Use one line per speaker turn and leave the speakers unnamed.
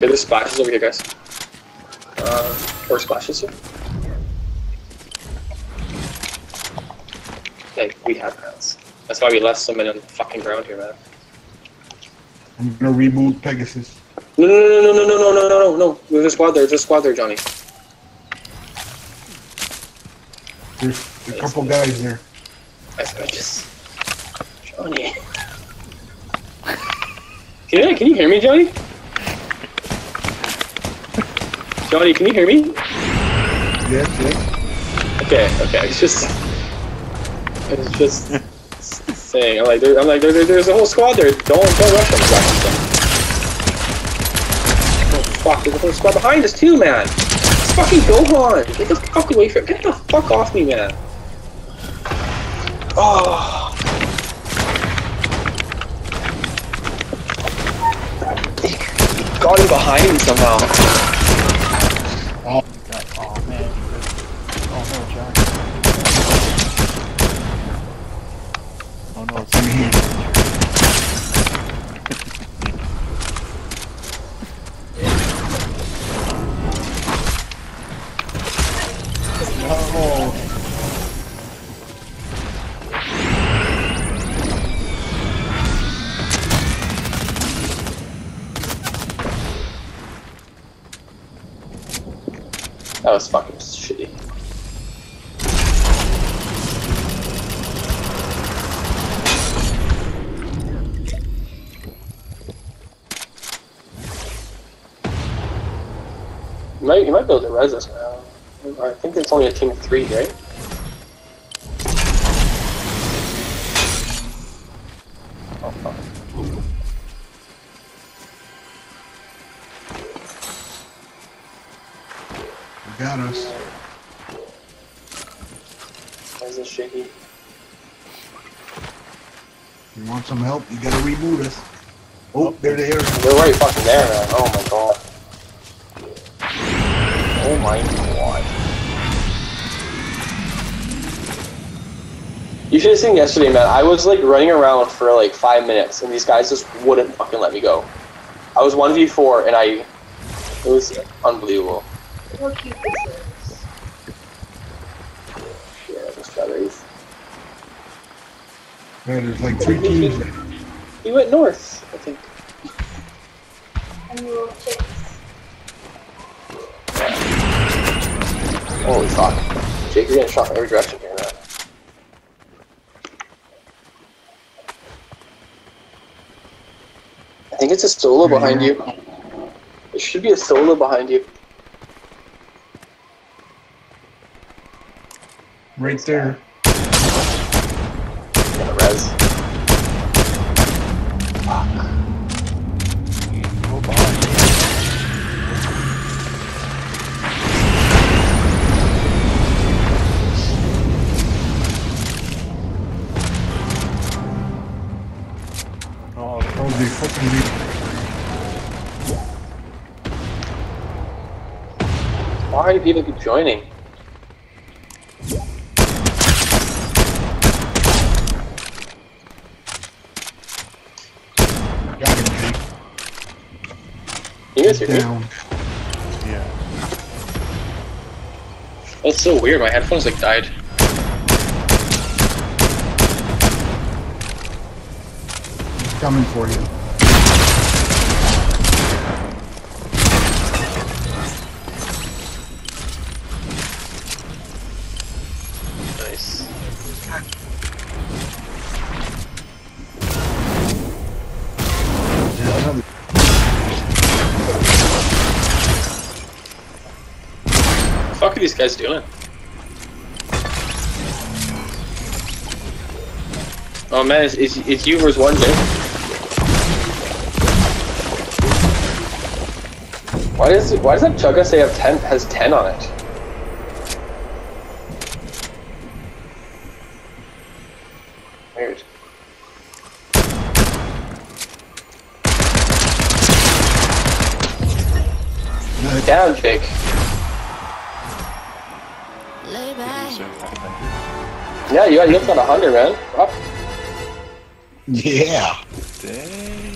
Okay, there's splashes over here, guys. Uh, four splashes here. Hey, we have rounds. That's why we left so many on the fucking ground here, man.
I'm gonna reboot Pegasus.
No, no, no, no, no, no, no, no, no, no, no. There's a squad there. There's a squad there, Johnny.
There's a couple guys there.
I, I just, Johnny. Can you, can you hear me, Johnny? Johnny, can you hear me?
Yes, yes.
Okay, okay. It's just, it's just saying. I'm like, there, I'm like, there, there, there's a whole squad there. Don't, don't rush them. Oh fuck! There's a whole squad behind us too, man. It's fucking Gohan. Get the fuck away from. Get the fuck off me, man. Oh. He got him behind me somehow
all
That was fucking shitty. You might, you might be able to res us now. I think it's only a team of three, right?
Got us.
Why is this shaky?
You want some help? You gotta reboot us. Oh, there they are.
They're right fucking there, man. Oh my god. Oh my god. You should have seen yesterday, man. I was like running around for like five minutes, and these guys just wouldn't fucking let me go. I was one v four, and I. It was unbelievable.
Look cute this is.
Yeah, the strawberries.
Yeah, there's like three teams.
He went north, I think.
And little chicks.
Holy fuck. Jake, you're getting shot in every direction here, man. I think it's a solo behind you. There should be a solo behind you.
Right there.
Yeah, res.
Oh,
probably fucking
Why are people keep joining? You guys hear me?
Down.
yeah.
That's so weird. My headphones like died.
He's coming for you.
Nice. Are these guys doing? Oh man, it's, it's, it's you versus one, Jake. Why does why does that Chugga say have ten has ten on it? Weird. Down, Jake. Yeah, you got 100, man. Rough.
Yeah.
Dang.